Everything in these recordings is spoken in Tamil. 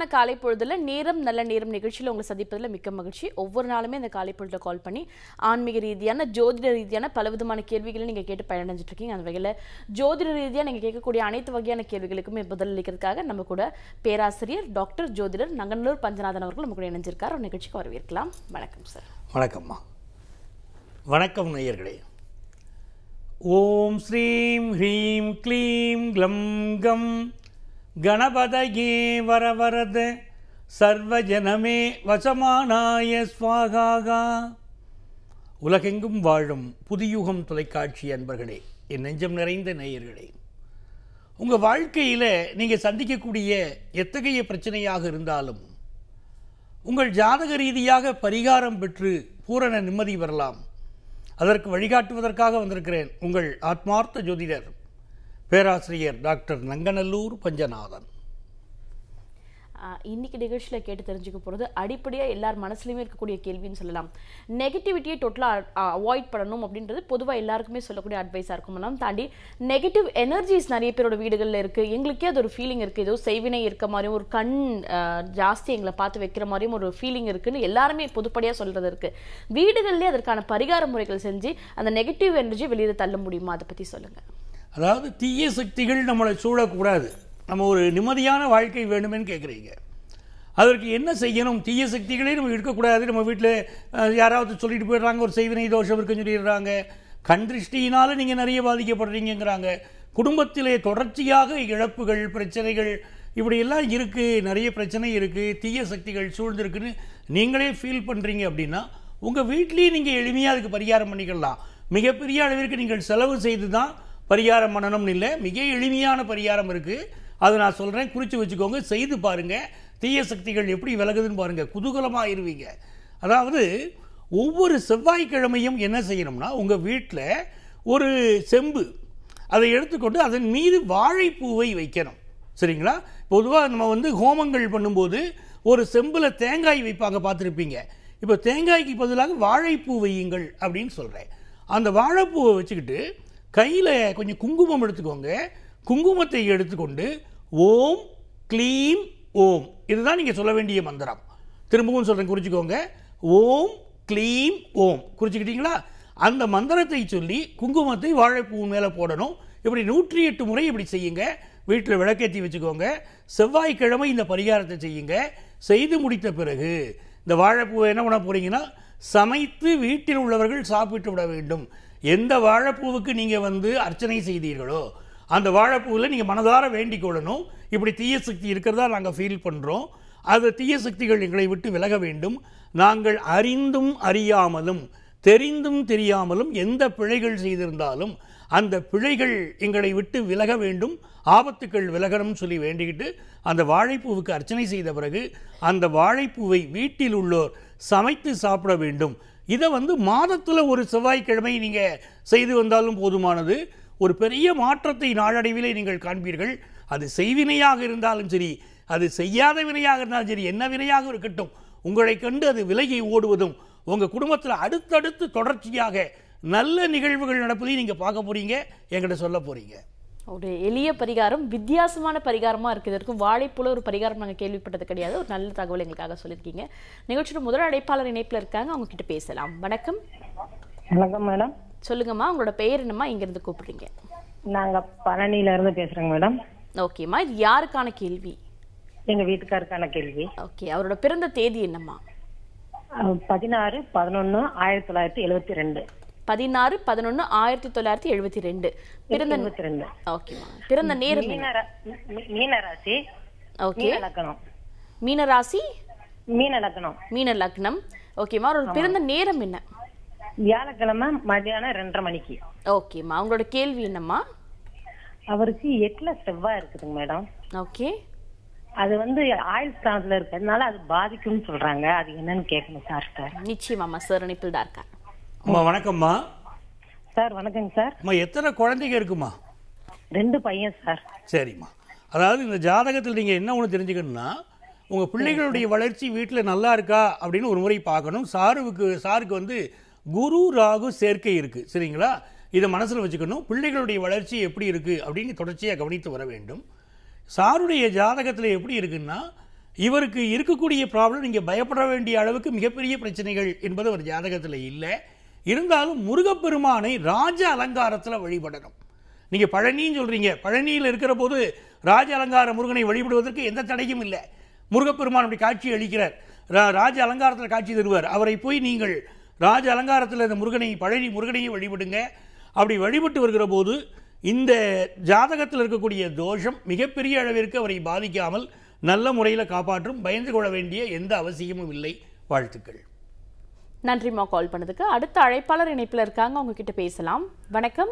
இதமான காலை பொழுதுல நேரம் நல்ல நேரம் நிகழ்ச்சியில் உங்களை சந்திப்பதில் மிக்க மகிழ்ச்சி. ஒவ்வொரு நாளுமே இந்த காலை பொழுதுல கால் பண்ணி ஆன்மீக ரீதியான ஜோதிட ரீதியான பல விதமான கேள்விகளை நீங்கள் கேட்டு பயனடைஞ்சிட்டு இருக்கீங்க அந்த வகையில் ஜோதிட ரீதியாக நீங்கள் கேட்கக்கூடிய அனைத்து வகையான கேள்விகளுக்குமே பதிலளிக்கிறதுக்காக நம்ம கூட பேராசிரியர் டாக்டர் ஜோதிடர் நங்கநல்லூர் பஞ்சநாதன் அவர்கள் நம்ம கூட இணைஞ்சிருக்கார். ஒரு நிகழ்ச்சிக்கு வரவேற்கலாம். வணக்கம் சார். வணக்கம்மா. வணக்கம் நேயர்களே. ஓம் ஸ்ரீம் ஹ்ரீம் க்ளீம் க்ளம் கம் கணபதயே வரவரத. சர்வஜனமே வசமானாய ஸ்வாகாகா உலகெங்கும் வாழும் புதியுகம் தொலைக்காட்சி அன்பர்களே என் நெஞ்சம் நிறைந்த நேயர்களே. உங்கள் வாழ்க்கையில் நீங்கள் சந்திக்கக்கூடிய எத்தகைய பிரச்சனையாக இருந்தாலும் உங்கள் ஜாதக ரீதியாக பரிகாரம் பெற்று பூரண நிம்மதி வரலாம். அதற்கு வழிகாட்டுவதற்காக வந்திருக்கிறேன் உங்கள் ஆத்மார்த்த ஜோதிடர் பேராசிரியர் டாக்டர் நங்கநல்லூர் பஞ்சநாதன். இன்னைக்கு நிகழ்ச்சியில் கேட்டு தெரிஞ்சுக்க போகிறது அடிப்படையாக எல்லார் மனசுலையுமே இருக்கக்கூடிய கேள்வின்னு சொல்லலாம். நெகட்டிவிட்டியை டோட்டலாக அவாய்ட் பண்ணணும் அப்படின்றது பொதுவாக எல்லாருக்குமே சொல்லக்கூடிய அட்வைஸாக இருக்கும். எல்லாம் தாண்டி நெகட்டிவ் எனர்ஜிஸ் நிறைய பேரோட வீடுகளில் இருக்குது எங்களுக்கே அது ஒரு ஃபீலிங் இருக்குது ஏதோ செய்வினை இருக்க மாதிரியும் ஒரு கண் ஜாஸ்தி எங்களை பார்த்து வைக்கிற மாதிரியும் ஒரு ஃபீலிங் இருக்குதுன்னு எல்லாருமே பொதுப்படியாக சொல்கிறது இருக்குது வீடுகள்லேயே அதற்கான பரிகார முறைகள் செஞ்சு அந்த நெகட்டிவ் எனர்ஜி வெளியில் தள்ள முடியுமா? அதை பற்றி சொல்லுங்கள் அதாவது தீய சக்திகள் நம்மளை சூழக்கூடாது. நம்ம ஒரு நிம்மதியான வாழ்க்கை வேணுமென்னு கேட்குறீங்க அதற்கு என்ன செய்யணும்? தீய சக்திகளே நம்ம இருக்கக்கூடாது. நம்ம வீட்டில் யாராவது சொல்லிட்டு போயிடுறாங்க ஒரு செய்வினை தோஷம் இருக்குன்னு சொல்லிடுறாங்க. கண் திருஷ்டியினால் நீங்கள் நிறைய பாதிக்கப்படுறீங்கிறாங்க குடும்பத்திலே தொடர்ச்சியாக இழப்புகள் பிரச்சனைகள் இப்படியெல்லாம் இருக்குது நிறைய பிரச்சனை இருக்குது தீய சக்திகள் சூழ்ந்திருக்குன்னு நீங்களே ஃபீல் பண்ணுறீங்க அப்படின்னா உங்கள் வீட்லேயே நீங்கள் எளிமையாக அதுக்கு பரிகாரம் பண்ணிக்கலாம். மிகப்பெரிய அளவிற்கு நீங்கள் செலவு செய்து தான் பரிகாரம் பண்ணணும்னு இல்லை. மிக எளிமையான பரிகாரம் இருக்குது அதை நான் சொல்கிறேன் குறித்து வச்சுக்கோங்க. செய்து பாருங்கள் தீய சக்திகள் எப்படி விலகுதுன்னு பாருங்கள் குதூகலமாக இருவீங்க அதாவது ஒவ்வொரு செவ்வாய்க்கிழமையும் என்ன செய்யணும்னா உங்கள் வீட்டில் ஒரு செம்பு. அதை எடுத்துக்கொண்டு அதன் மீது வாழைப்பூவை வைக்கணும். சரிங்களா? பொதுவாக நம்ம வந்து ஹோமங்கள் பண்ணும்போது ஒரு செம்பில் தேங்காய் வைப்பாங்க. பார்த்துருப்பீங்க. இப்போ தேங்காய்க்கு பதிலாக வாழைப்பூ வையுங்கள் அப்படின்னு சொல்கிறேன் அந்த வாழைப்பூவை வச்சுக்கிட்டு கையில் கொஞ்சம் குங்குமம் எடுத்துக்கோங்க. குங்குமத்தை எடுத்துக்கொண்டு ஓம் க்ளீம் ஓம். இதுதான் நீங்கள் சொல்ல வேண்டிய மந்திரம். திரும்பவும் சொல்கிறேன் குறிச்சிக்கோங்க. ஓம் க்ளீம் ஓம். குறிச்சிக்கிட்டீங்களா? அந்த மந்திரத்தை சொல்லி குங்குமத்தை வாழைப்பூ மேலே போடணும். இப்படி நூற்றி எட்டு முறை இப்படி செய்யுங்க. வீட்டில் விளக்கேற்றி வச்சுக்கோங்க. செவ்வாய்க்கிழமை இந்த பரிகாரத்தை செய்யுங்க. செய்து முடித்த பிறகு இந்த வாழைப்பூவை என்ன பண்ண போகிறீங்கன்னா சமைத்து வீட்டில் உள்ளவர்கள் சாப்பிட்டு விட வேண்டும். எந்த வாழைப்பூவுக்கு நீங்கள் வந்து அர்ச்சனை செய்தீர்களோ அந்த வாழைப்பூவில் நீங்கள் மனதார வேண்டிக் கொள்ளணும். இப்படி தீய சக்தி இருக்கிறதா நாங்கள் ஃபீல் பண்ணுறோம் அது தீய சக்திகள் எங்களை விட்டு விலக வேண்டும். நாங்கள் அறிந்தும் அறியாமலும் தெரிந்தும் தெரியாமலும் எந்த பிழைகள் செய்திருந்தாலும் அந்த பிழைகள் எங்களை விட்டு விலக வேண்டும். ஆபத்துக்கள் விலகணும்னு சொல்லி வேண்டிக்கிட்டு அந்த வாழைப்பூவுக்கு அர்ச்சனை செய்த பிறகு அந்த வாழைப்பூவை வீட்டில் உள்ளோர் சமைத்து சாப்பிட வேண்டும். இதை வந்து மாதத்தில் ஒரு செவ்வாய்க்கிழமை நீங்கள் செய்து வந்தாலும் போதுமானது. ஒரு பெரிய மாற்றத்தை நாளடைவிலே நீங்கள் காண்பீர்கள். அது செய்வினையாக இருந்தாலும் சரி அது செய்யாத வினையாக இருந்தாலும் சரி என்ன வினையாக இருக்கட்டும் உங்களை கண்டு அது விலகி ஓடுவதும் உங்கள் குடும்பத்தில் அடுத்தடுத்து தொடர்ச்சியாக நல்ல நிகழ்வுகள் நடப்பதையும் நீங்கள் பார்க்க போகிறீங்க என்கிட்ட சொல்ல போகிறீங்க ஒரு எளிய பரிகாரம் வித்தியாசமான பரிகாரமா இருக்கு இதற்கும் வாழைப்பூல ஒரு பரிகாரம் நாங்க கேள்விப்பட்டது கிடையாது. ஒரு நல்ல தகவல் எங்களுக்காக சொல்லியிருக்கீங்க. நிகழ்ச்சியோட முதல் அழைப்பாளர் இணைப்புல இருக்காங்க. அவங்க கிட்ட பேசலாம். வணக்கம். வணக்கம் மேடம். சொல்லுங்கம்மா. உங்களோட பெயர் என்னம்மா? இங்க இருந்து கூப்பிடுறீங்க. நாங்க பழனியில இருந்து பேசுறோங்க மேடம். ஓகேம்மா. இது யாருக்கான கேள்வி? எங்க வீட்டுக்காருக்கான கேள்வி. ஓகே. அவரோட பிறந்த தேதி என்னம்மா? பதினாறு பதினொன்னு ஆயிரத்தி தொள்ளாயிரத்தி எழுவத்தி ரெண்டு. பதினாறு பதினொன்னு ஆயிரத்தி தொள்ளாயிரத்தி எழுபத்தி ரெண்டு. பிறந்த பிறந்த நேரம் என்ன? மீன ரா- மீ- மீன ராசி ஓகே மீன லக்கணம் மீன ராசி மீன லக்னம் ஓகேம்மா அவரோட பிறந்த நேரம் என்ன? வியாழக்கிழமை மத்தியானம் ரெண்டரை மணிக்கு. ஓகேம்மா அவங்களோட கேள்வி என்னம்மா? அவருக்கு எட்டுல செவ்வாய் இருக்குதுங்க மேடம். ஓகே அது வந்து ஆயுள் ஸ்தானத்துல இருக்கிறதுனால அது பாதிக்கும்னு சொல்றாங்க. அது என்னன்னு கேட்கணும் சார்கிட்ட நிச்சயமாம்மா. சார் இணைப்பில் தான் இருக்காங்க அம்மா வணக்கம்மா. சார் வணக்கங்க சார். அம்மா எத்தனை குழந்தைங்க இருக்குமா? ரெண்டு பையன் சார். சரிம்மா. அதாவது இந்த ஜாதகத்தில் நீங்கள் என்ன ஒன்று தெரிஞ்சுக்கணும்னா உங்கள் பிள்ளைகளுடைய வளர்ச்சி வீட்டில் நல்லா இருக்கா அப்படின்னு ஒரு முறை பார்க்கணும். சாருவுக்கு சாருக்கு வந்து குரு ராகு சேர்க்கை இருக்குது சரிங்களா? இதை மனசில் வச்சுக்கணும். பிள்ளைகளுடைய வளர்ச்சி எப்படி இருக்குது அப்படின்னு தொடர்ச்சியாக கவனித்து வர வேண்டும். சாருடைய ஜாதகத்தில் எப்படி இருக்குன்னா இவருக்கு இருக்கக்கூடிய ப்ராப்ளம் நீங்கள் பயப்பட வேண்டிய அளவுக்கு மிகப்பெரிய பிரச்சனைகள் என்பது ஒரு ஜாதகத்தில் இல்லை. இருந்தாலும் முருகப்பெருமானை ராஜ அலங்காரத்தில் வழிபடணும். நீங்கள் பழனின்னு சொல்கிறீங்க பழனியில் இருக்கிற போது ராஜ அலங்கார முருகனை வழிபடுவதற்கு எந்த தடையும் இல்லை. முருகப்பெருமான் அப்படி காட்சி அளிக்கிறார். ரா- ராஜ அலங்காரத்தில் காட்சி தருவார். அவரை போய் நீங்கள் ராஜ அலங்காரத்தில் இந்த முருகனை பழனி முருகனையும் வழிபடுங்க. அப்படி வழிபட்டு வருகிற போது இந்த ஜாதகத்தில் இருக்கக்கூடிய தோஷம் மிகப்பெரிய அளவிற்கு அவரை பாதிக்காமல் நல்ல முறையில் காப்பாற்றும் பயந்து கொள்ள வேண்டிய எந்த அவசியமும் இல்லை. வாழ்த்துக்கள். நன்றிம்மா கால் பண்ணதுக்கு. அடுத்த அழைப்பாளர் இணைப்புல இருக்காங்க. அவங்க கிட்ட பேசலாம். வணக்கம்.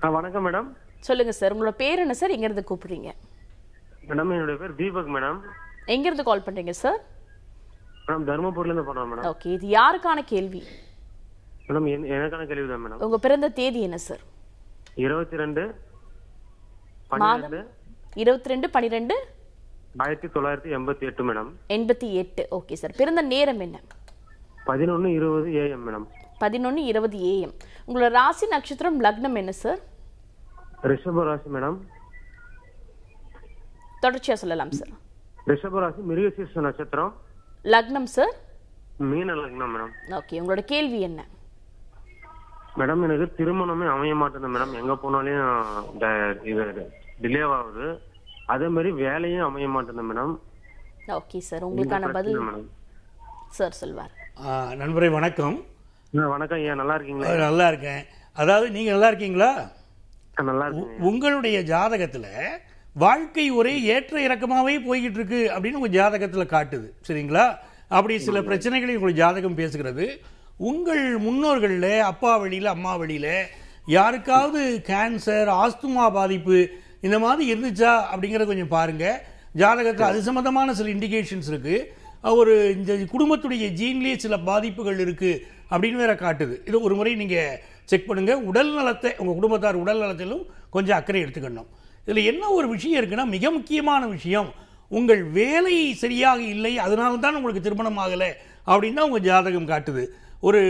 வணக்கம் மேடம். சொல்லுங்க சார். உங்களோட பேர் என்ன சார்? எங்க இருந்து கூப்பிடுறீங்க? மேடம் என்னுடைய பேர் தீபக் மேடம். எங்க இருந்து கால் பண்றீங்க சார்? மேடம் தருமபுரில இருந்து போனோம் மேடம். ஓகே இது யாருக்கான கேள்வி? மேடம் என்- எனக்கான கேள்வி தான் மேடம். உங்க பிறந்த தேதி என்ன சார்? இருபத்தி ரெண்டு இருபத்தி ரெண்டு பன்னிரெண்டு ஆயிரத்தி தொள்ளாயிரத்தி எண்பத்தி எட்டு மேடம். எண்பத்தி எட்டு. Okay sir. பிறந்த நேரம் என்ன? பதினொன்று இருபது ஏஎம் மேடம் பதினொன்று இருபது ஏஎம் உங்களோட ராசி நட்சத்திரம் லக்னம் என்ன சார் ரிஷப ராசி மேடம் தொடர்ச்சியா சொல்லலாம் சார் ரிஷப ராசி மிருகசீர்ஷ நட்சத்திரம். லக்னம் சார் மீன லக்னம் மேடம் ஓகே உங்களோட கேள்வி என்ன? மேடம் எனக்கு திருமணமே அமைய மாட்டேங்குது மேடம் எங்க போனாலையும் ட- இது டிலே ஆகுது. அதே மாதிரி வேலையும் அமைய மாட்டேங்குது மேடம் ஓகே சார் உங்களுக்கான பதில் சார் சொல்வார். நண்பரே வணக்கம். வணக்கம் ஐயா நல்லா இருக்கீங்களா? நல்லா இருக்கேன். அதாவது நீங்கள் நல்லா இருக்கீங்களா? நல்லா உங்களுடைய ஜாதகத்தில் வாழ்க்கை ஒரே ஏற்ற இறக்கமாகவே போய்கிட்டு இருக்கு அப்படின்னு உங்கள் ஜாதகத்தில் காட்டுது. சரிங்களா? அப்படி சில பிரச்சனைகளை உங்கள் ஜாதகம் பேசுகிறது. உங்கள் முன்னோர்களில் அப்பா வழியில் அம்மா வழியில் யாருக்காவது கேன்சர் ஆஸ்துமா பாதிப்பு இந்த மாதிரி இருந்துச்சா அப்படிங்கிறத கொஞ்சம் பாருங்கள் ஜாதகத்தில் அது சம்மந்தமான சில இண்டிகேஷன்ஸ் இருக்குது ஒரு இந்த குடும்பத்துடைய ஜீன்லேயே சில பாதிப்புகள் இருக்குது அப்படின்னு வேற காட்டுது. இது ஒரு முறை நீங்கள் செக் பண்ணுங்கள் உடல் நலத்தை உங்கள் குடும்பத்தார் உடல் நலத்திலும் கொஞ்சம் அக்கறை எடுத்துக்கணும். இதில் என்ன ஒரு விஷயம் இருக்குன்னா மிக முக்கியமான விஷயம் உங்கள் வேலை சரியாக இல்லை அதனால தான் உங்களுக்கு திருமணம் ஆகலை அப்படின்னு தான் உங்கள் ஜாதகம் காட்டுது. ஒரு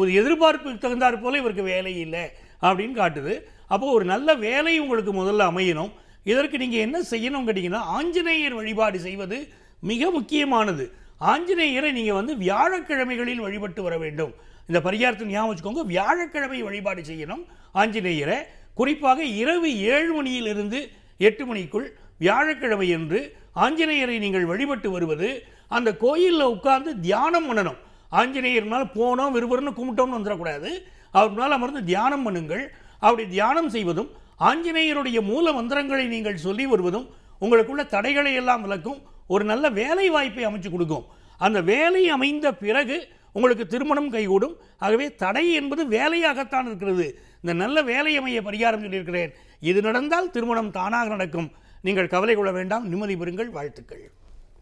ஒரு எதிர்பார்ப்புக்கு தகுந்தாற் போல இவருக்கு வேலை இல்லை அப்படின்னு காட்டுது. அப்போது ஒரு நல்ல வேலை உங்களுக்கு முதல்ல அமையணும். இதற்கு நீங்கள் என்ன செய்யணும் கேட்டிங்கன்னா ஆஞ்சநேயர் வழிபாடு செய்வது மிக முக்கியமானது. ஆஞ்சநேயரை நீங்கள் வந்து வியாழக்கிழமைகளில் வழிபட்டு வர வேண்டும். இந்த பரிகாரத்தை ஞாபகம் வச்சுக்கோங்க. வியாழக்கிழமை வழிபாடு செய்யணும் ஆஞ்சநேயரை. குறிப்பாக இரவு ஏழு மணியிலிருந்து எட்டு மணிக்குள் வியாழக்கிழமை என்று ஆஞ்சநேயரை நீங்கள் வழிபட்டு வருவது அந்த கோயிலில் உட்கார்ந்து தியானம் பண்ணணும். ஆஞ்சநேயர் மேலே போனோம் விறுவிறுன்னு கும்பிட்டோம்னு வந்துடக்கூடாது. அவர் மேலே அமர்ந்து தியானம் பண்ணுங்கள். அப்படி தியானம் செய்வதும் ஆஞ்சநேயருடைய மூல மந்திரங்களை நீங்கள் சொல்லி வருவதும் உங்களுக்குள்ள தடைகளை எல்லாம் விளக்கும். ஒரு நல்ல வேலை வாய்ப்பை அமைச்சு கொடுக்கும். அந்த வேலை அமைந்த பிறகு உங்களுக்கு திருமணம் கைகூடும். ஆகவே தடை என்பது வேலையாகத்தான் இருக்கிறது. இந்த நல்ல வேலை அமைய பரிகாரம் சொல்லியிருக்கிறேன். இது நடந்தால் திருமணம் தானாக நடக்கும். நீங்கள் கவலை கொள்ள வேண்டாம். நிம்மதி பெறுங்கள். வாழ்த்துக்கள்.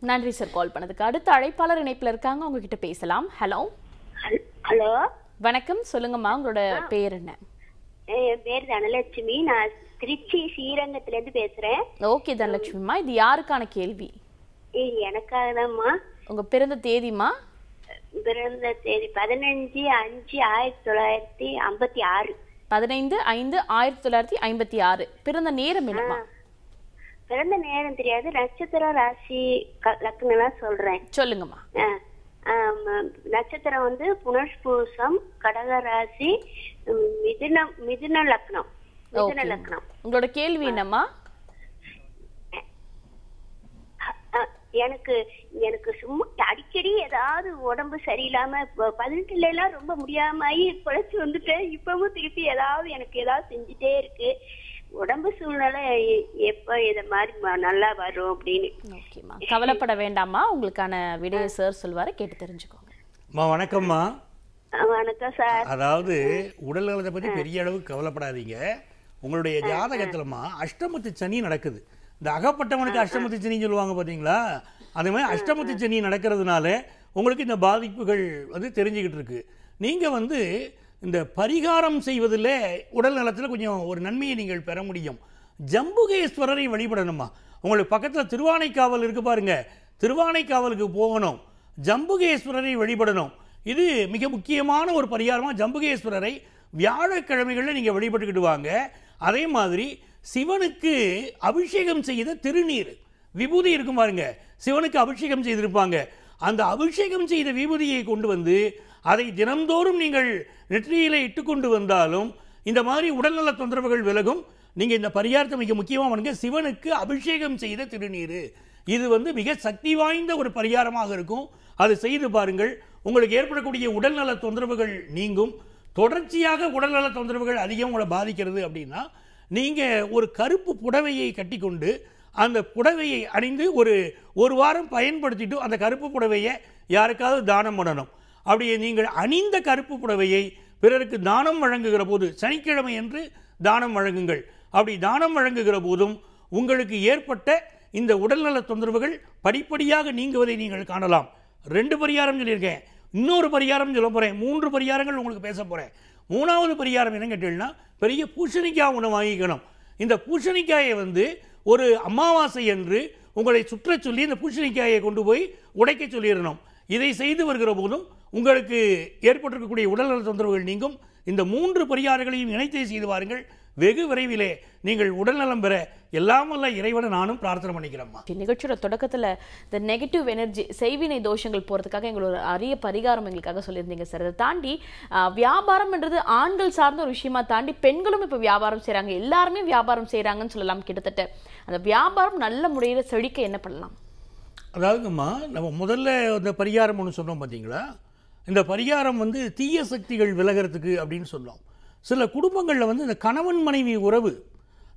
நன்றி சார் கால் பண்ணதுக்கு. அடுத்த அழைப்பாளர் இணைப்புல இருக்காங்க. அவங்க கிட்ட பேசலாம். ஹலோ. ஹலோ வணக்கம். சொல்லுங்கம்மா. உங்களோட பேர் என்ன? என் பேர் தனலட்சுமி. நான் திருச்சி ஸ்ரீரங்கத்துல இருந்து பேசுறேன். ஓகே தனலட்சுமிம்மா. இது யாருக்கான கேள்வி? எனக்காக தான்மா உங்க பிறந்த தேதிமா பிறந்த தேதி பதினஞ்சு அஞ்சு ஆயிரத்தி தொள்ளாயிரத்தி ஐம்பத்தி ஆறு. பதினைந்து ஐந்து ஆயிரத்தி தொள்ளாயிரத்தி ஐம்பத்தி ஆறு. பிறந்த நேரம் என்னம்மா? பிறந்த நேரம் தெரியாது. நட்சத்திர ராசி லக்னம்லாம் சொல்றேன். சொல்லுங்கம்மா. நட்சத்திரம் வந்து புனர்பூசம் கடக ராசி உம், மிதுனம் மிதுன லக்னம். மிதுன. லக்னம். உங்களோட கேள்வி என்னம்மா? எனக்கு எனக்கு சும்மா அடிக்கடி ஏதாவது உடம்பு சரியில்லாம இப்ப பதினெட்டுல எல்லாம் ரொம்ப முடியாம குழைச்சு வந்துட்டேன். இப்பவும் திருப்பி ஏதாவது எனக்கு ஏதாவது செஞ்சுட்டே இருக்கு. உடம்பு சூழ்நிலை எப்ப இத மாதிரி நல்லா வரும் அப்படின்னு. கவலைப்பட வேண்டாம்மா. உங்களுக்கான விடையை சார் சொல்வாரு. கேட்டு தெரிஞ்சுக்கோங்க. அம்மா வணக்கம்மா. வணக்கம் சார். அதாவது உடல் நலத்தை பற்றி பெரிய அளவுக்கு கவலைப்படாதீங்க. உங்களுடைய ஜாதகத்திலமா அஷ்டமத்து சனி நடக்குது. இந்த அகப்பட்டவனுக்கு அஷ்டமத்து சனி சொல்லுவாங்க பார்த்தீங்களா அதே மாதிரி அஷ்டமத்து சனி நடக்கிறதுனால உங்களுக்கு இந்த பாதிப்புகள் வந்து தெரிஞ்சுக்கிட்டு இருக்கு. நீங்கள் வந்து இந்த பரிகாரம் செய்வதில் உடல் நலத்தில் கொஞ்சம் ஒரு நன்மையை நீங்கள் பெற முடியும். ஜம்புகேஸ்வரரை வழிபடணுமா? உங்களுக்கு பக்கத்தில் திருவானைக்காவல் இருக்கு பாருங்க. திருவானைக்காவலுக்கு போகணும். ஜம்புகேஸ்வரரை வழிபடணும். இது மிக முக்கியமான ஒரு பரிகாரமாக ஜம்புகேஸ்வரரை வியாழக்கிழமைகளில் நீங்கள் வழிபட்டுக்கிட்டு வாங்க. அதே மாதிரி சிவனுக்கு அபிஷேகம் செய்த திருநீர். விபூதி இருக்கும் பாருங்க. சிவனுக்கு அபிஷேகம் செய்திருப்பாங்க. அந்த அபிஷேகம் செய்த விபூதியை கொண்டு வந்து அதை தினம்தோறும் நீங்கள் நெற்றியிலே இட்டுக்கொண்டு வந்தாலும் இந்த மாதிரி உடல்நல தொந்தரவுகள் விலகும். நீங்கள் இந்த பரிகாரத்தை மிக முக்கியமாக பண்ணுங்க. சிவனுக்கு அபிஷேகம் செய்த திருநீர். இது வந்து மிக சக்தி வாய்ந்த ஒரு பரிகாரமாக இருக்கும். அதை செய்து பாருங்கள். உங்களுக்கு ஏற்படக்கூடிய உடல்நல தொந்தரவுகள் நீங்கும். தொடர்ச்சியாக உடல்நல தொந்தரவுகள் அதிகம் உங்களை பாதிக்கிறது அப்படின்னா நீங்கள் ஒரு கருப்பு புடவையை கட்டிக்கொண்டு அந்த புடவையை அணிந்து ஒரு ஒரு வாரம் பயன்படுத்திட்டு அந்த கருப்பு புடவையை யாருக்காவது தானம் பண்ணணும். அப்படியே நீங்கள் அணிந்த கருப்பு புடவையை பிறருக்கு தானம் வழங்குகிற போது சனிக்கிழமை என்று தானம் வழங்குங்கள். அப்படி தானம் வழங்குகிற போதும் உங்களுக்கு ஏற்பட்ட இந்த உடல்நல தொந்தரவுகள் படிப்படியாக நீங்குவதை நீங்கள் காணலாம். ரெண்டு பரிகாரம் சொல்லியிருக்கேன். இன்னொரு பரிகாரம் சொல்ல போகிறேன் மூன்று பரிகாரங்கள் உங்களுக்கு பேச போகிறேன் மூணாவது பரிகாரம் என்ன கேட்டீங்கன்னா பெரிய பூசணிக்காய் ஒன்று வாங்கிக்கணும். இந்த பூசணிக்காயை வந்து ஒரு அமாவாசை என்று உங்களை சுற்றச் சொல்லி இந்த பூசணிக்காயை கொண்டு போய் உடைக்க சொல்லிடணும். இதை செய்து வருகிற போதும் உங்களுக்கு ஏற்பட்டிருக்கக்கூடிய உடல்நல தொந்தரவுகள் நீங்கும். இந்த மூன்று பரிகாரங்களையும் இணைத்தே செய்து வாருங்கள். வெகு விரைவிலே நீங்கள் உடல்நலம் பெற எல்லாம் வல்ல இறைவனை நானும் பிரார்த்தனை பண்ணிக்கிறேம்மா. நிகழ்ச்சியோட தொடக்கத்துல இந்த நெகட்டிவ் எனர்ஜி செய்வினை தோஷங்கள் போறதுக்காக எங்களோட அரிய பரிகாரம் எங்களுக்காக சொல்லியிருந்தீங்க சார். அதை தாண்டி வியாபாரம்ன்றது ஆண்கள் சார்ந்த ஒரு விஷயமா தாண்டி பெண்களும் இப்போ வியாபாரம் செய்றாங்க. எல்லாருமே வியாபாரம் செய்றாங்கன்னு சொல்லலாம் கிட்டத்தட்ட. அந்த வியாபாரம் நல்ல முறையில் செழிக்க என்ன பண்ணலாம்? அதாவதுங்கம்மா நம்ம முதல்ல இந்த பரிகாரம் ஒன்று சொன்னோம் பார்த்தீங்களா இந்த பரிகாரம் வந்து தீய சக்திகள் விலகிறதுக்கு அப்படின்னு சொல்லலாம் சில குடும்பங்களில் வந்து இந்த கணவன் மனைவி உறவு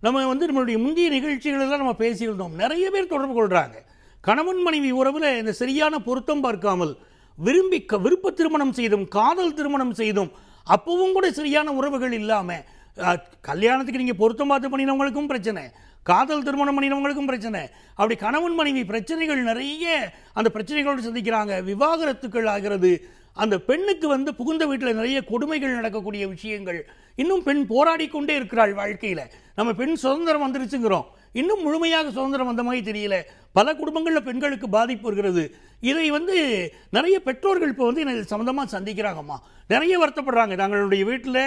நம்ம வந்து நம்மளுடைய முந்தைய நிகழ்ச்சிகளெல்லாம் நம்ம பேசியிருந்தோம். நிறைய பேர் தொடர்பு கொள்கிறாங்க கணவன் மனைவி உறவில் இந்த சரியான பொருத்தம் பார்க்காமல் விரும்பி க- விருப்ப திருமணம் செய்தும் காதல் திருமணம் செய்தும் அப்பவும் கூட சரியான உறவுகள் இல்லாமல் கல்யாணத்துக்கு நீங்கள் பொருத்தம் பார்த்து பண்ணினவங்களுக்கும் பிரச்சனை காதல் திருமணம் பண்ணினவங்களுக்கும் பிரச்சனை அப்படி கணவன் மனைவி பிரச்சனைகள் நிறைய அந்த பிரச்சனைகளோடு சந்திக்கிறாங்க. விவாகரத்துக்கள் ஆகிறது. அந்த பெண்ணுக்கு வந்து புகுந்த வீட்டில் நிறைய கொடுமைகள் நடக்கக்கூடிய விஷயங்கள். இன்னும் பெண் போராடி கொண்டே இருக்கிறாள் வாழ்க்கையில். நம்ம பெண் சுதந்திரம் வந்துருச்சுங்கிறோம். இன்னும் முழுமையாக சுதந்திரம் வந்த மாதிரி தெரியல. பல குடும்பங்களில் பெண்களுக்கு பாதிப்பு இருக்கிறது இதை வந்து நிறைய பெற்றோர்கள் இப்போ வந்து எனக்கு சம்மந்தமாக சந்திக்கிறாங்கம்மா. நிறைய வருத்தப்படுறாங்க. தங்களுடைய வீட்டில்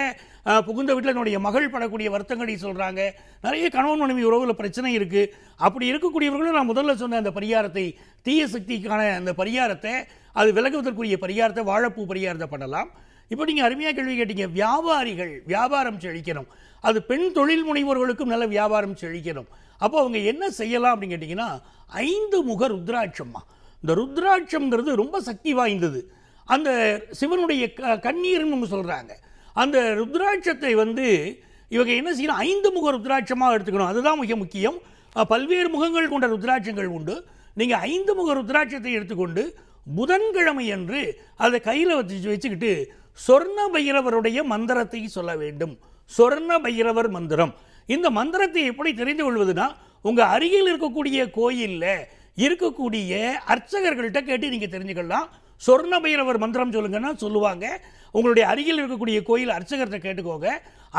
புகுந்த வீட்டில் என்னுடைய மகள் படக்கூடிய வருத்தங்களை சொல்கிறாங்க நிறைய கணவன் மனைவி உறவில் பிரச்சனை இருக்குது அப்படி இருக்கக்கூடியவர்களும் நான் முதல்ல சொன்ன அந்த பரிகாரத்தை தீய சக்திக்கான அந்த பரிகாரத்தை அது விலகுவதற்குரிய பரிகாரத்தை வாழைப்பூ பரிகாரத்தை பண்ணலாம். இப்போ நீங்கள் அருமையாக கேள்வி கேட்டீங்க வியாபாரிகள் வியாபாரம் செழிக்கணும். அது பெண் தொழில் முனைவோர்களுக்கும் நல்ல வியாபாரம் செழிக்கணும். அப்போ அவங்க என்ன செய்யலாம் அப்படின்னு கேட்டிங்கன்னா ஐந்து முக ருத்ராட்சம்மா இந்த ருத்ராட்சம்ங்கிறது ரொம்ப சக்தி வாய்ந்தது. அந்த சிவனுடைய க கண்ணீர்னு சொல்கிறாங்க அந்த ருத்ராட்சத்தை வந்து இவங்க என்ன செய்யணும் ஐந்து முக ருத்ராட்சமாக எடுத்துக்கணும். அதுதான் மிக முக்கியம். பல்வேறு முகங்கள் கொண்ட ருத்ராட்சங்கள் உண்டு. நீங்கள் ஐந்து முக ருத்ராட்சத்தை எடுத்துக்கொண்டு புதன்கிழமையன்று அதை கையில் வச்சு வச்சுக்கிட்டு சொர்ண பைரவருடைய மந்திரத்தை சொல்ல வேண்டும். சொர்ண பைரவர் மந்திரம். இந்த மந்திரத்தை எப்படி தெரிந்து கொள்வதுனா உங்கள் அருகில் இருக்கக்கூடிய கோயிலில் இருக்கக்கூடிய அர்ச்சகர்கள்ட்ட கேட்டு நீங்கள் தெரிஞ்சுக்கலாம். சொர்ண பைரவர் மந்திரம் சொல்லுங்கன்னா சொல்லுவாங்க. உங்களுடைய அருகில் இருக்கக்கூடிய கோயில் அர்ச்சகர்கிட்ட கேட்டுக்கோங்க.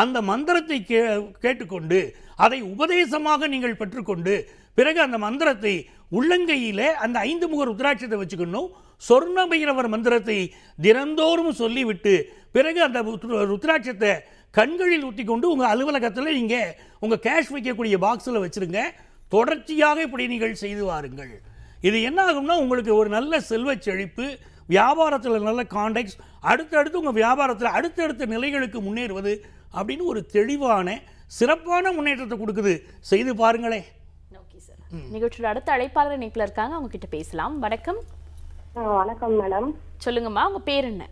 அந்த மந்திரத்தை கே கேட்டுக்கொண்டு அதை உபதேசமாக நீங்கள் பெற்றுக்கொண்டு பிறகு அந்த மந்திரத்தை உள்ளங்கையில் அந்த ஐந்து முக ருத்ராட்சத்தை வச்சுக்கணும். சொர்ண பைரவர் மந்திரத்தை தினந்தோறும் சொல்லிவிட்டு பிறகு அந்த ருத்ராட்சத்தை கண்களில் ஊற்றி கொண்டு உங்கள் அலுவலகத்தில் நீங்கள் உங்கள் கேஷ் வைக்கக்கூடிய பாக்ஸில் வச்சுருங்க. தொடர்ச்சியாக இப்படி நீங்கள் செய்து வாருங்கள். இது என்ன ஆகும்னா உங்களுக்கு ஒரு நல்ல செல்வச் செழிப்பு வியாபாரத்தில் நல்ல கான்டாக்ட்ஸ் அடுத்தடுத்து உங்கள் வியாபாரத்தில் அடுத்தடுத்த நிலைகளுக்கு முன்னேறுவது அப்படின்னு ஒரு தெளிவான சிறப்பான முன்னேற்றத்தை கொடுக்குது. செய்து பாருங்களேன். நிகழ்ச்சியோட அடுத்த அழைப்பாளர் இணைப்பில் இருக்காங்க. அவங்க கிட்ட பேசலாம். வணக்கம். வணக்கம் மேடம். சொல்லுங்கம்மா உங்க பேர் என்ன?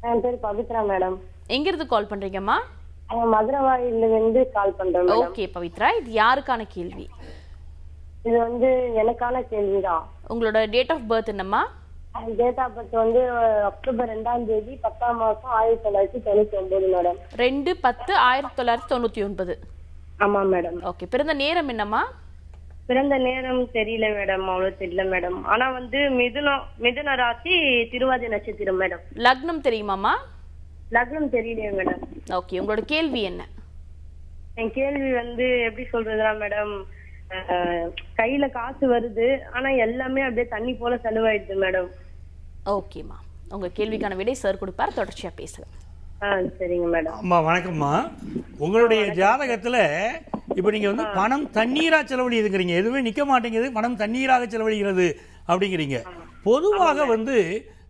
என் பேர் பவித்ரா மேடம். எங்கிருந்து கால் பண்றீங்கம்மா? மதுரவாயில இருந்து கால் பண்றேன் ஓகே பவித்ரா. இது யாருக்கான கேள்வி? இது வந்து எனக்கான கேள்விதான். உங்களோட டேட் ஆஃப் பர்த் என்னம்மா? டேட் ஆஃப் பர்த் வந்து அக்டோபர் ரெண்டாம் தேதி பத்தாம் மாசம் ஆயிரத்தி தொள்ளாயிரத்தி தொண்ணூத்தி ஒன்பது மேடம். ரெண்டு பத்து ஆயிரத்தி தொள்ளாயிரத்தி தொண்ணூற்றி ஒன்பது. ஆமா மேடம். ஓகே பிறந்த நேரம் என்னம்மா? பிறந்த நேரம் தெரியல மேடம் அவ்வளவு தெரியல மேடம் ஆனா வந்து மிதுனம் மிதுன ராசி திருவாதி நட்சத்திரம் மேடம் லக்னம் தெரியுமாம்மா? லக்னம் தெரியலையே மேடம் ஓகே உங்களோட கேள்வி என்ன? என் கேள்வி வந்து எப்படி சொல்றதுனா மேடம் கையில காசு வருது ஆனா எல்லாமே அப்படியே தண்ணி போல செலவாயிடுது மேடம் ஓகேம்மா உங்க கேள்விக்கான விடை சார் கொடுப்பார். தொடர்ச்சியா பேசலாம் அம்மா வணக்கம்மா. உங்களுடைய ஜாதகத்துல இப்போ நீங்க வந்து பணம் தண்ணீரா செலவழியுதுங்கிறீங்க. எதுவுமே நிக்க மாட்டேங்குது. பணம் தண்ணீராக செலவழிகிறது அப்படிங்கிறீங்க. பொதுவாக வந்து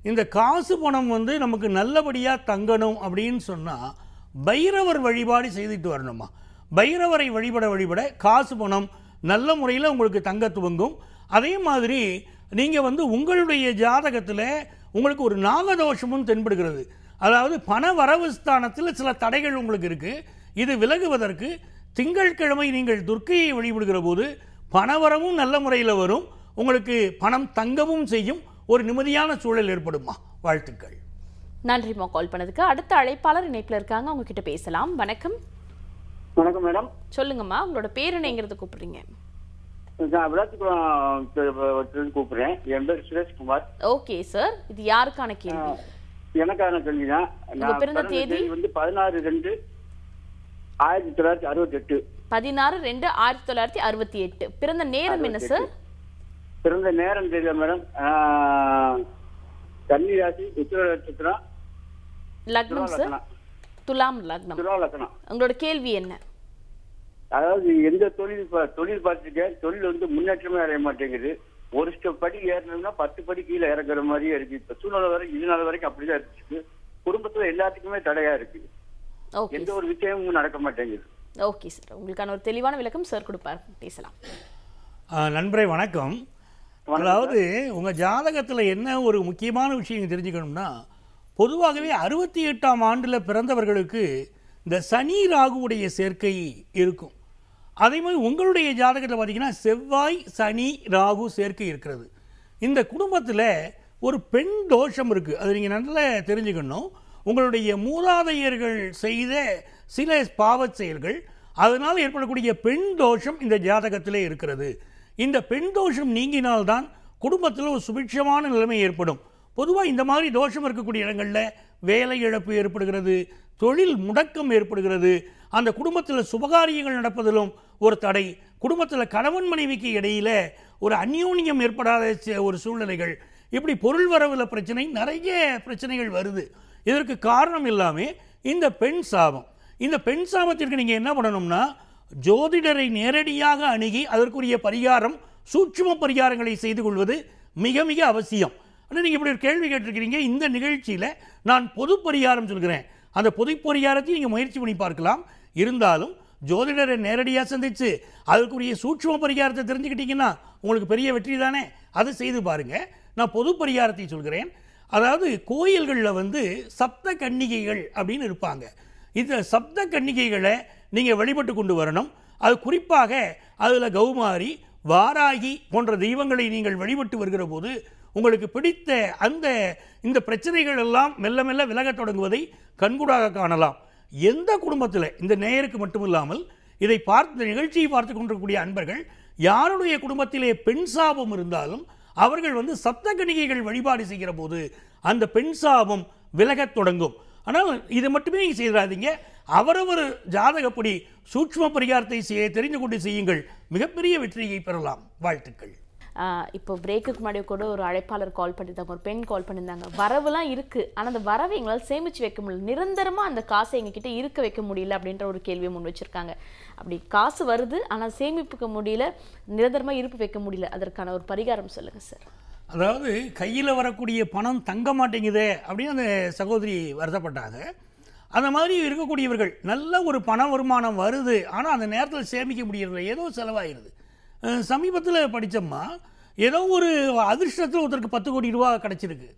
இந்த காசு பணம் வந்து நமக்கு நல்லபடியா தங்கணும் அப்படின்னு சொன்னா பைரவர் வழிபாடு செய்துட்டு வரணுமா பைரவரை வழிபட வழிபட காசு பணம் நல்ல முறையில் உங்களுக்கு தங்க துவங்கும். அதே மாதிரி நீங்கள் வந்து உங்களுடைய ஜாதகத்தில் உங்களுக்கு ஒரு நாகதோஷமும் தென்படுகிறது. அதாவது பண வரவு ஸ்தானத்தில் சில தடைகள் உங்களுக்கு இருக்கு இது விலகுவதற்கு திங்கட்கிழமை நீங்கள் துர்க்கையை வழிபடுகிற போது பணவரவும் நல்ல முறையில் வரும் உங்களுக்கு பணம் தங்கவும் செய்யும் ஒரு நிம்மதியான சூழல் ஏற்படுமா வாழ்த்துக்கள் நன்றிம்மா கால் பண்ணதுக்கு அடுத்த அழைப்பாளர் இணைப்புல இருக்காங்க அவங்க கிட்ட பேசலாம் வணக்கம் வணக்கம் மேடம் சொல்லுங்கம்மா உங்களோட பேர் என்னங்கிறது கூப்பிடுறீங்க நான் விளாத்துக்குளம் கூப்பிடுறேன் என் பேர் சுரேஷ்குமார் ஓகே சார் இது யாருக்கான கேள்வி எனக்கான கேள்வி தான் உங்க பிறந்த தேதி? வந்து பதினாறு ரெண்டு ஆயிரத்தி தொள்ளாயிரத்தி அறுபத்தி எட்டு பதினாறு ரெண்டு ஆயிரத்தி தொள்ளாயிரத்தி அறுபத்தி எட்டு பிறந்த நேரம் என்ன சார் பிறந்த நேரம் தெரியல மேடம் கன்னி ராசி உத்திர நட்சத்திரம் லக்னம் சார். துலாம் லக்னம். துலா லக்னம். உங்களோட கேள்வி என்ன? அதாவது எந்த தொழில் தொழில் பார்த்துருக்கேன்? தொழில் வந்து முன்னேற்றமே அடைய மாட்டேங்குது. ஒரு ஸ்டெப் படி ஏறணும்னா பத்து படி கீழே இறங்குற மாதிரியே இருக்கு. இப்ப சூழ்நிலை வரைக்கும் இது நாள் வரைக்கும் அப்படிதான் இருக்கு குடும்பத்துல எல்லாத்துக்குமே தடையா இருக்கு. ஓகே எந்த ஒரு விஷயமும் நடக்க மாட்டேங்குது. ஓகே சார் உங்களுக்கான ஒரு தெளிவான விளக்கம் சார் கொடுப்பார். பேசலாம். நண்பரே வணக்கம். அதாவது உங்க ஜாதகத்துல என்ன ஒரு முக்கியமான விஷயம் தெரிஞ்சுக்கணும்னா பொதுவாகவே அறுபத்தி எட்டாம் ஆண்டுல பிறந்தவர்களுக்கு இந்த சனி ராகுவுடைய சேர்க்கை இருக்கும். அதே மாதிரி உங்களுடைய ஜாதகத்தில் பார்த்தீங்கன்னா செவ்வாய் சனி ராகு சேர்க்கை இருக்கிறது. இந்த குடும்பத்தில் ஒரு பெண் தோஷம் இருக்குது அது நீங்கள் நல்லா தெரிஞ்சுக்கணும். உங்களுடைய மூதாதையர்கள் செய்த சில பாவச் செயல்கள் அதனால் ஏற்படக்கூடிய பெண் தோஷம் இந்த ஜாதகத்திலே இருக்கிறது. இந்த பெண் தோஷம் நீங்கினால்தான் குடும்பத்தில் ஒரு சுபிட்சமான நிலைமை ஏற்படும். பொதுவாக இந்த மாதிரி தோஷம் இருக்கக்கூடிய இடங்களில் வேலை இழப்பு ஏற்படுகிறது தொழில் முடக்கம் ஏற்படுகிறது. அந்த குடும்பத்தில் சுபகாரியங்கள் நடப்பதிலும் ஒரு தடை. குடும்பத்தில் கணவன் மனைவிக்கு இடையில் ஒரு அந்யூன்யம் ஏற்படாத ஒரு சூழ்நிலைகள். இப்படி பொருள் வரவில் பிரச்சனை நிறைய பிரச்சனைகள் வருது. இதற்கு காரணம் எல்லாமே இந்த பெண் சாபம். இந்த பெண் சாபத்திற்கு நீங்கள் என்ன பண்ணணும்னா ஜோதிடரை நேரடியாக அணுகி அதற்குரிய பரிகாரம் சூட்சும பரிகாரங்களை செய்து கொள்வது மிக மிக அவசியம். ஆனால் நீங்கள் இப்படி ஒரு கேள்வி கேட்டிருக்கிறீங்க. இந்த நிகழ்ச்சியில் நான் பொது பரிகாரம் சொல்கிறேன். அந்த பொது பரிகாரத்தையும் நீங்கள் முயற்சி பண்ணி பார்க்கலாம். இருந்தாலும் ஜோதிடரை நேரடியாக சந்தித்து அதற்குரிய சூட்சும பரிகாரத்தை தெரிஞ்சுக்கிட்டீங்கன்னா உங்களுக்கு பெரிய வெற்றி தானே? அதை செய்து பாருங்கள் நான் பொது பரிகாரத்தை சொல்கிறேன். அதாவது கோயில்களில் வந்து சப்த கன்னிகைகள் அப்படின்னு இருப்பாங்க. இந்த சப்த கன்னிகைகளை நீங்கள் வழிபட்டு கொண்டு வரணும். அது குறிப்பாக அதில் கௌமாரி வாராகி போன்ற தெய்வங்களை நீங்கள் வழிபட்டு வருகிற போது உங்களுக்கு பிடித்த அந்த இந்த பிரச்சனைகள் எல்லாம் மெல்ல மெல்ல விலகத் தொடங்குவதை கண்கூடாக காணலாம். எந்த குடும்பத்தில் இந்த நேயருக்கு மட்டுமில்லாமல் இதை பார்த்து இந்த நிகழ்ச்சியை பார்த்து கொண்டிருக்கக்கூடிய அன்பர்கள் யாருடைய குடும்பத்திலே பெண் சாபம் இருந்தாலும் அவர்கள் வந்து சப்த கணிகைகள் வழிபாடு செய்கிற போது அந்த பெண் சாபம் விலகத் தொடங்கும். ஆனால் இது மட்டுமே நீங்கள் செய்திடாதீங்க. அவரவர் ஜாதகப்படி சூட்ச்ம பரிகாரத்தை செய்ய தெரிந்து கொண்டு செய்யுங்கள். மிகப்பெரிய வெற்றியை பெறலாம். வாழ்த்துக்கள். இப்போ பிரேக்குக்கு முன்னாடி கூட ஒரு அழைப்பாளர் கால் பண்ணியிருந்தாங்க ஒரு பெண் கால் பண்ணியிருந்தாங்க. வரவுலாம் இருக்குது ஆனால் அந்த வரவை எங்களால் சேமிச்சு வைக்க முடியல. நிரந்தரமாக அந்த காசை எங்ககிட்ட இருக்க வைக்க முடியல அப்படின்ற ஒரு கேள்வியை முன் வச்சுருக்காங்க. அப்படி காசு வருது ஆனால் சேமிப்புக்க முடியல நிரந்தரமாக இருப்பு வைக்க முடியல. அதற்கான ஒரு பரிகாரம் சொல்லுங்கள் சார் அதாவது கையில் வரக்கூடிய பணம் தங்க மாட்டேங்குதே அப்படின்னு அந்த சகோதரி வருத்தப்பட்டாங்க. அந்த மாதிரி இருக்கக்கூடியவர்கள் நல்ல ஒரு பண வருமானம் வருது ஆனால் அந்த நேரத்தில் சேமிக்க முடியறதில்ல. ஏதோ செலவாயிடுது சமீபத்தில் படித்தோம்மா ஏதோ ஒரு அதிர்ஷ்டத்தில் ஒருத்தருக்கு பத்து கோடி ரூபா கிடச்சிருக்கு.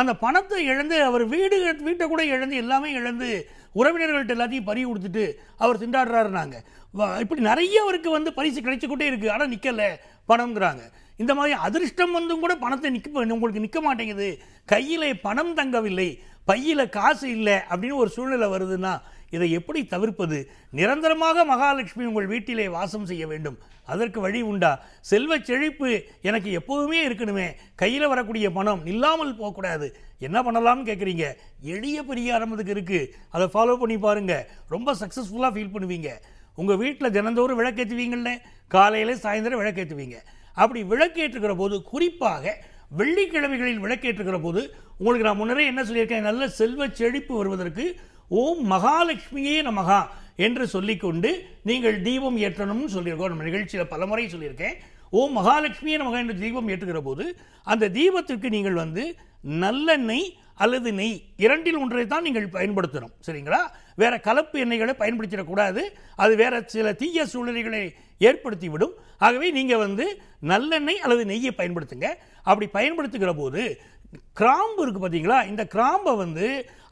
அந்த பணத்தை இழந்து அவர் வீடு வீட்டை கூட இழந்து எல்லாமே இழந்து உறவினர்கள்ட்ட எல்லாத்தையும் பறி கொடுத்துட்டு அவர் திண்டாடுறாருனாங்க. இப்படி நிறைய அவருக்கு வந்து பரிசு கிடைச்சிக்கிட்டே இருக்குது ஆனால் நிற்கலை பணம்ங்கிறாங்க. இந்த மாதிரி அதிர்ஷ்டம் வந்தும் கூட பணத்தை நிற்க உங்களுக்கு நிற்க மாட்டேங்குது. கையில் பணம் தங்கவில்லை. பையில் காசு இல்லை அப்படின்னு ஒரு சூழ்நிலை வருதுன்னா இதை எப்படி தவிர்ப்பது? நிரந்தரமாக மகாலட்சுமி உங்கள் வீட்டிலே வாசம் செய்ய வேண்டும். அதற்கு வழி உண்டா? செல்வ செழிப்பு எனக்கு எப்போதுமே இருக்கணுமே. கையில் வரக்கூடிய பணம் இல்லாமல் போகக்கூடாது. என்ன பண்ணலாம்னு கேட்குறீங்க எளிய பரிகாரம் அதுக்கு இருக்குது அதை ஃபாலோ பண்ணி பாருங்கள் ரொம்ப சக்ஸஸ்ஃபுல்லாக ஃபீல் பண்ணுவீங்க. உங்கள் வீட்டில் தினந்தோறும் விளக்கேற்றுவீங்கள்ல காலையில் சாயந்தரம் விளக்கேற்றுவீங்க அப்படி விளக்கேற்றுக்கிற போது குறிப்பாக வெள்ளிக்கிழமைகளில் விளக்கேற்றுக்கிற போது உங்களுக்கு நான் முன்னரே என்ன சொல்லியிருக்கேன்? நல்ல செல்வ செழிப்பு வருவதற்கு ஓம் மகாலட்சுமியே நமகா என்று சொல்லிக்கொண்டு நீங்கள் தீபம் ஏற்றணும்னு சொல்லியிருக்கோம். நம்ம நிகழ்ச்சியில் பலமுறை சொல்லியிருக்கேன். ஓம் மகாலட்சுமியே நமகா என்று தீபம் ஏற்றுகிற போது அந்த தீபத்திற்கு நீங்கள் வந்து நல்லெண்ணெய் அல்லது நெய் இரண்டில் ஒன்றை தான் நீங்கள் பயன்படுத்தணும். சரிங்களா? வேற கலப்பு எண்ணெய்களை பயன்படுத்திடக்கூடாது அது வேற சில தீய சூழ்நிலைகளை ஏற்படுத்திவிடும். ஆகவே நீங்கள் வந்து நல்லெண்ணெய் அல்லது நெய்யை பயன்படுத்துங்க. அப்படி பயன்படுத்துகிற போது கிராம்பு இருக்குது பார்த்தீங்களா இந்த கிராம்பை வந்து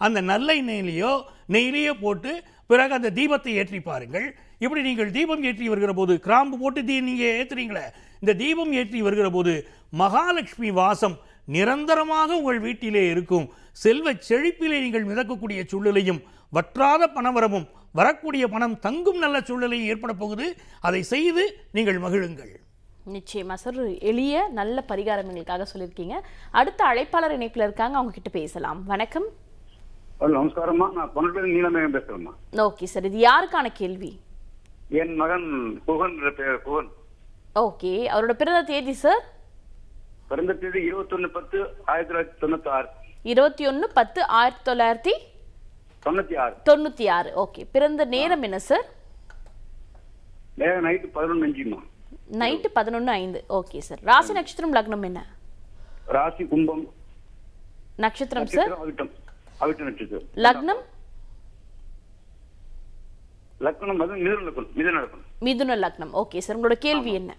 அந்த நல்லெண்ணெயிலேயோ நெய்லேயோ போட்டு பிறகு அந்த தீபத்தை ஏற்றி பாருங்கள். இப்படி நீங்கள் தீபம் ஏற்றி வருகிற போது கிராம்பு போட்டு தீ நீங்கள் ஏற்றுறீங்களே இந்த தீபம் ஏற்றி வருகிற போது மகாலட்சுமி வாசம் நிரந்தரமாக உங்கள் வீட்டிலே இருக்கும். செல்வ செழிப்பிலே நீங்கள் மிதக்கக்கூடிய சூழ்நிலையும் வற்றாத பணவரமும் வரக்கூடிய பணம் தங்கும் நல்ல சூழ்நிலையும் ஏற்பட போகுது. அதை செய்து நீங்கள் மகிழுங்கள். நிச்சயமா சார் எளிய நல்ல பரிகாரம் எங்களுக்காக சொல்லியிருக்கீங்க. அடுத்த அழைப்பாளர் இணைப்பில் இருக்காங்க. அவங்க கிட்ட பேசலாம். வணக்கம். நமஸ்காரம்மா. நான் பொன்னூர்ல நீலமேகம் பேசுறேம்மா. Okay sir. இது யாருக்கான கேள்வி? என் மகன் புகன் பேர் புகன் ஓகே. அவரோட பிறந்த தேதி சார்? பிறந்த தேதி இருபத்தொன்னு பத்து ஆயிரத்தி தொள்ளாயிரத்தி தொண்ணூத்தி ஆறு இருபத்தி ஒன்று பத்து ஆயிரத்தி தொள்ளாயிரத்தி தொண்ணூத்தி ஆறு தொண்ணூற்றி ஆறு ஓகே. பிறந்த நேரம் என்ன சார்? நேரம் நைட்டு பதினொன்று அஞ்சுமா. நைட்டு பதினொன்று ஐந்து. Okay sir. ராசி நட்சத்திரம் லக்னம் என்ன? ராசி கும்பம். நட்சத்திரம் சார்? அவிட்ட நட்சத்திரம் லக்னம்? லக்னம் வந்து மிதுன லக்னம் மிதுன லக்னம். மிதுன லக்னம். ஓகே சார் உங்களோட கேள்வி என்ன?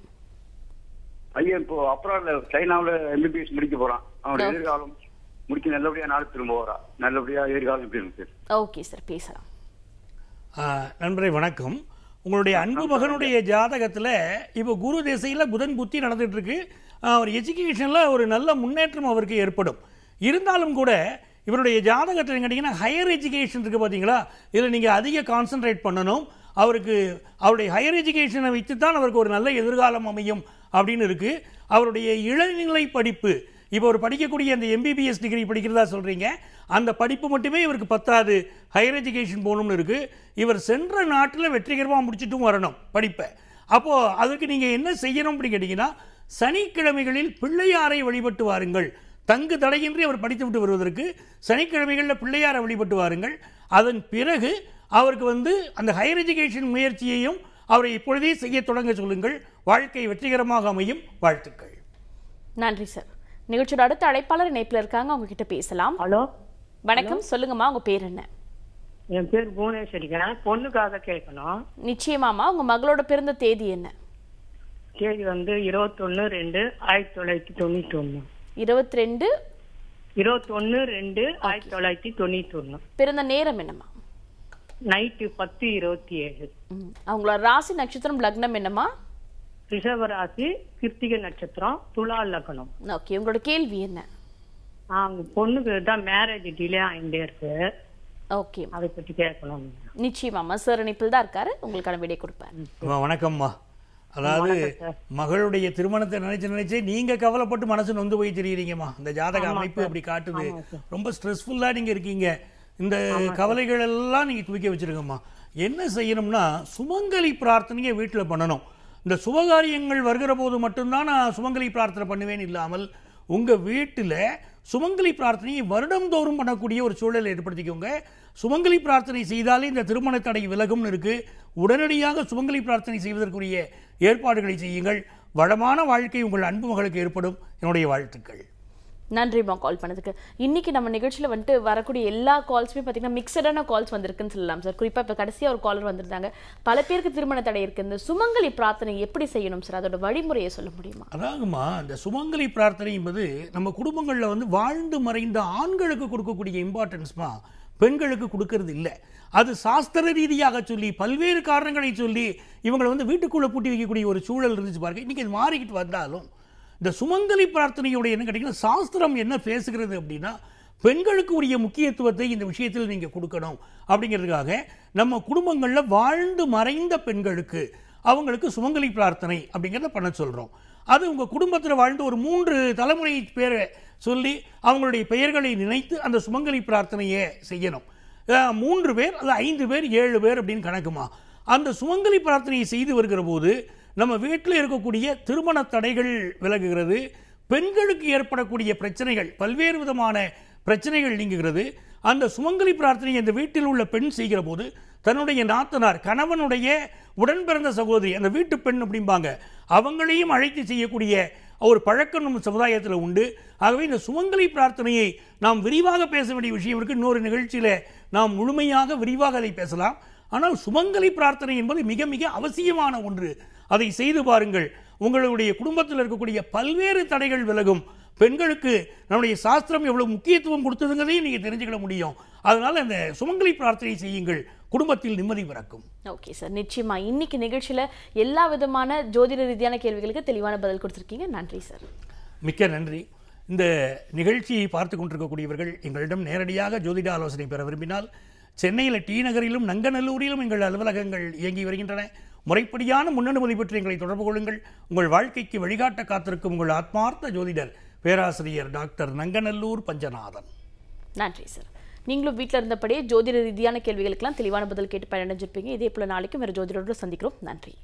ஐயன் இப்போ அப்ராட்ல சைனாவுல எம்பிபிஎஸ் முடிக்க போறான். அவனோட. எதிர்காலம் முடிக்க நல்லபடியா நாடு திரும்ப வரா நல்லபடியா எதிர்காலம் எப்படி இருக்கு? ஓகே சார் பேசலாம். ஆ, நண்பரே வணக்கம். உங்களுடைய அன்பு மகனுடைய ஜாதகத்தில் இப்போ குரு திசையில் புதன் புத்தி நடந்துட்டு இருக்கு. ஆ, அவர் எஜுகேஷனில் ஒரு நல்ல முன்னேற்றம் அவருக்கு ஏற்படும். இருந்தாலும் கூட இவருடைய ஜாதகத்தில் கேட்டிங்கன்னா ஹையர் எஜுகேஷன் இருக்குது பார்த்தீங்களா இதில் நீங்கள் அதிக கான்சென்ட்ரேட் பண்ணணும். அவருக்கு அவருடைய ஹையர் எஜுகேஷனை வைத்து தான் அவருக்கு ஒரு நல்ல எதிர்காலம் அமையும் அப்படின்னு இருக்குது அவருடைய இளநிலை படிப்பு இப்போ ஒரு படிக்கக்கூடிய அந்த எம்பிபிஎஸ் டிகிரி படிக்கிறதா சொல்கிறீங்க அந்த படிப்பு மட்டுமே இவருக்கு பத்தாது. ஹையர் எஜுகேஷன் போகணும்னு இருக்குது இவர் சென்ற நாட்டில் வெற்றிகரமாக முடிச்சிட்டும் வரணும் படிப்பை. அப்போது அதுக்கு நீங்கள் என்ன செய்யணும் அப்படின்னு கேட்டிங்கன்னா சனிக்கிழமைகளில் பிள்ளையாரை வழிபட்டு வாருங்கள். தங்கு தடையின்றி அவர் படித்துவிட்டு வருவதற்கு சனிக்கிழமைகளில் பிள்ளையாரை வழிபட்டு வாருங்கள். அதன் பிறகு அவருக்கு வந்து அந்த ஹையர் எஜுகேஷன் முயற்சியையும் அவரை இப்பொழுதே செய்ய தொடங்க சொல்லுங்கள். வாழ்க்கை வெற்றிகரமாக அமையும். வாழ்த்துக்கள். நன்றி சார் நிகழ்ச்சியோட அடுத்த அழைப்பாளர் இணைப்புல இருக்காங்க. அவங்க கிட்ட பேசலாம். ஹலோ. வணக்கம். சொல்லுங்கம்மா உங்க பேர் என்ன? என் பேர் புவனேஸ்வரிங்க. பொண்ணுக்காக கேட்கணும். நிச்சயமாம்மா. உங்க மகளோட பிறந்த தேதி என்ன? தேதி வந்து இருபத்தொன்னு ரெண்டு ஆயிரத்தி தொள்ளாயிரத்தி தொண்ணூத்தி ஒண்ணு இருபத்தி ரெண்டு இருபத்தொன்னு ரெண்டு ஆயிரத்தி தொள்ளாயிரத்தி தொண்ணூத்தி ஒண்ணு பிறந்த நேரம் என்னம்மா? நைட்டு பத்து இருபத்தி ஏழு. அவங்களோட ராசி நட்சத்திரம் லக்னம் என்னம்மா? ரிஷபராசி கிருத்திகை நட்சத்திரம் துலா லக்னம். ஓகே உங்களோட கேள்வி என்ன? அவங்க பொண்ணுக்கு தான் மேரேஜ் டிலே ஆகிட்டே இருக்கு. ஓகே அதை பத்தி கேட்கணும். நிச்சயமாம்மா. சார் இணைப்பில் தான் இருக்காரு. உங்களுக்கான விடை கொடுப்பார் அம்மா, வணக்கம்மா. அதாவது மகளுடைய திருமணத்தை நினைச்சு நினைச்சு நீங்க கவலைப்பட்டு மனசு நொந்து போய் தெரியுறீங்கம்மா. இந்த ஜாதக அமைப்பு அப்படி காட்டுது. ரொம்ப ஸ்ட்ரெஸ்ஃபுல்லா நீங்க இருக்கீங்க. இந்த கவலைகள் எல்லாம் நீங்க தூக்கி வச்சிருக்கம்மா என்ன செய்யணும்னா சுமங்கலி பிரார்த்தனையை வீட்டுல பண்ணணும். இந்த சுபகாரியங்கள் வருகிற போது மட்டும்தான் நான் சுமங்கலி பிரார்த்தனை பண்ணுவேன் இல்லாமல் உங்க வீட்டுல சுமங்கலி பிரார்த்தனையை வருடம்தோறும் பண்ணக்கூடிய ஒரு சூழலை ஏற்படுத்திக்கோங்க. சுமங்கலி பிரார்த்தனை செய்தாலே இந்த திருமண தடை விலகும்னு இருக்கு. உடனடியாக சுமங்கலி பிரார்த்தனை செய்வதற்குரிய ஏற்பாடுகளை செய்யுங்கள். வளமான வாழ்க்கை உங்கள் அன்பு மகளுக்கு ஏற்படும். என்னுடைய வாழ்த்துக்கள். நன்றிம்மா கால் பண்ணதுக்கு. இன்றைக்கி நம்ம நிகழ்ச்சியில் வந்துட்டு வரக்கூடிய எல்லா கால்ஸுமே பார்த்திங்கன்னா மிக்சடான கால்ஸ் வந்திருக்குன்னு சொல்லலாம் சார் குறிப்பாக இப்போ கடைசியாக ஒரு காலர் வந்திருந்தாங்க. பல பேருக்கு திருமண தடை இருக்குது இந்த சுமங்கலி பிரார்த்தனை எப்படி செய்யணும் சார் அதோட வழிமுறையை சொல்ல முடியுமா? அதாகுமா இந்த சுமங்கலி பிரார்த்தனை என்பது நம்ம குடும்பங்களில் வந்து வாழ்ந்து மறைந்த ஆண்களுக்கு கொடுக்கக்கூடிய இம்பார்ட்டன்ஸ்மா பெண்களுக்கு கொடுக்கறது இல்லை. அது சாஸ்திர ரீதியாக சொல்லி பல்வேறு காரணங்களை சொல்லி இவங்களை வந்து வீட்டுக்குள்ளே பூட்டி வைக்கக்கூடிய ஒரு சூழல் இருந்துச்சு பாருங்க. இன்றைக்கி இது மாறிக்கிட்டு வந்தாலும் இந்த சுமங்கலி பிரார்த்தனையுடைய என்ன கிடைக்குன்னா சாஸ்திரம் என்ன பேசுகிறது அப்படின்னா பெண்களுக்கு உரிய முக்கியத்துவத்தை இந்த விஷயத்தில் நீங்கள் கொடுக்கணும். அப்படிங்கிறதுக்காக நம்ம குடும்பங்களில் வாழ்ந்து மறைந்த பெண்களுக்கு அவங்களுக்கு சுமங்கலி பிரார்த்தனை அப்படிங்கிறத பண்ண சொல்கிறோம் அது உங்கள் குடும்பத்தில் வாழ்ந்து ஒரு மூன்று தலைமுறை பேரை சொல்லி அவங்களுடைய பெயர்களை நினைத்து அந்த சுமங்கலி பிரார்த்தனையை செய்யணும். மூன்று பேர் அல்ல ஐந்து பேர் ஏழு பேர் அப்படின்னு கணக்குமா? அந்த சுமங்கலி பிரார்த்தனையை செய்து வருகிற போது நம்ம வீட்டில் இருக்கக்கூடிய திருமண தடைகள் விலகுகிறது. பெண்களுக்கு ஏற்படக்கூடிய பிரச்சனைகள் பல்வேறு விதமான பிரச்சனைகள் நீங்குகிறது. அந்த சுமங்கலி பிரார்த்தனை அந்த வீட்டில் உள்ள பெண் செய்கிற போது தன்னுடைய நாத்தனார் கணவனுடைய உடன் பிறந்த சகோதரி அந்த வீட்டு பெண் அப்படிம்பாங்க. அவங்களையும் அழைத்து செய்யக்கூடிய ஒரு பழக்கம் நம்ம சமுதாயத்தில் உண்டு. ஆகவே இந்த சுமங்கலி பிரார்த்தனையை நாம் விரிவாக பேச வேண்டிய விஷயம் இருக்கு. இன்னொரு நிகழ்ச்சியில் நாம் முழுமையாக விரிவாக அதை பேசலாம். ஆனால் சுமங்கலி பிரார்த்தனை என்பது மிக மிக அவசியமான ஒன்று. அதை செய்து பாருங்கள். உங்களுடைய குடும்பத்தில் இருக்கக்கூடிய பல்வேறு தடைகள் விலகும். பெண்களுக்கு நம்முடைய சாஸ்திரம் எவ்வளவு முக்கியத்துவம் கொடுத்ததுங்கிறதையும் நீங்கள் தெரிஞ்சுக்கிட முடியும். அதனால அந்த சுமங்கலி பிரார்த்தனை செய்யுங்கள். குடும்பத்தில் நிம்மதி பிறக்கும். ஓகே சார் நிச்சயமா. இன்னைக்கு நிகழ்ச்சியில எல்லா விதமான ஜோதிட ரீதியான கேள்விகளுக்கு தெளிவான பதில் கொடுத்துருக்கீங்க. நன்றி சார் மிக்க நன்றி. இந்த நிகழ்ச்சியை பார்த்து கொண்டிருக்கக்கூடியவர்கள் எங்களிடம் நேரடியாக ஜோதிட ஆலோசனை பெற விரும்பினால் சென்னையில் டி நகரிலும் நங்கநல்லூரிலும் எங்கள் அலுவலகங்கள் இயங்கி வருகின்றன. முறைப்படியான முன்னனுமதி பெற்று எங்களை தொடர்பு கொள்ளுங்கள். உங்கள் வாழ்க்கைக்கு வழிகாட்ட காத்திருக்கும் உங்கள் ஆத்மார்த்த ஜோதிடர் பேராசிரியர் டாக்டர் நங்கநல்லூர் பஞ்சநாதன். நன்றி சார் நீங்களும் வீட்டில் இருந்தபடியே ஜோதிட ரீதியான கேள்விகளுக்கெல்லாம் தெளிவான பதில் கேட்டு பயனடைஞ்சிருப்பீங்க. இதே போல நாளைக்கும் வேறு ஜோதிடரோடு சந்திக்கிறோம். நன்றி.